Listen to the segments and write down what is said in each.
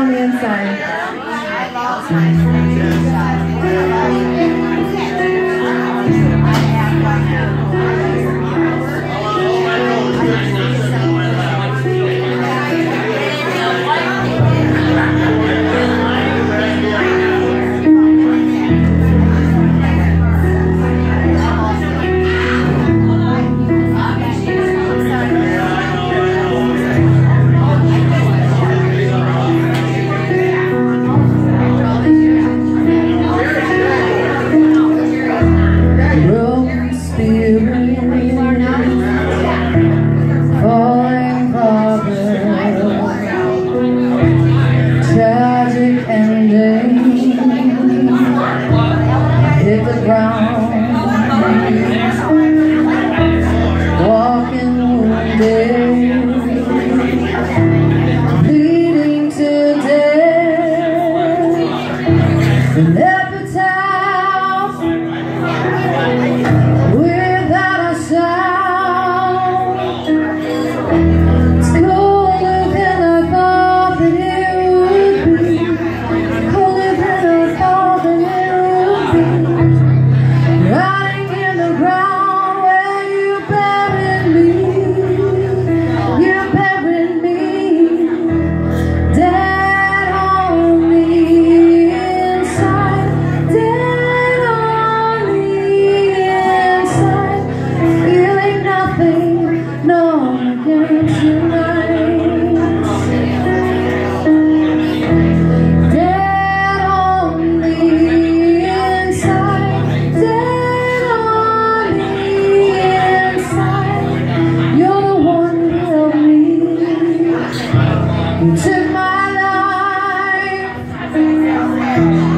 on the inside. Yeah. you.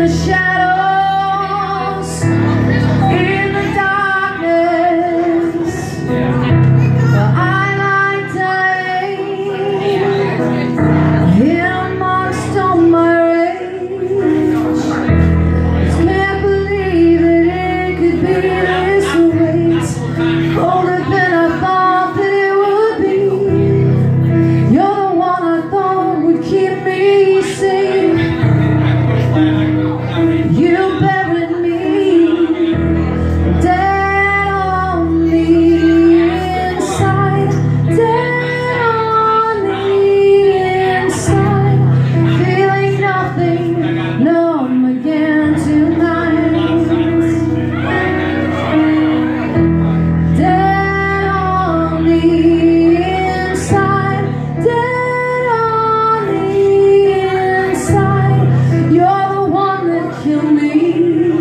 the shadow. kill me.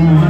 Mm-hmm.